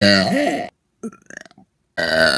Yeah. Eh. uh.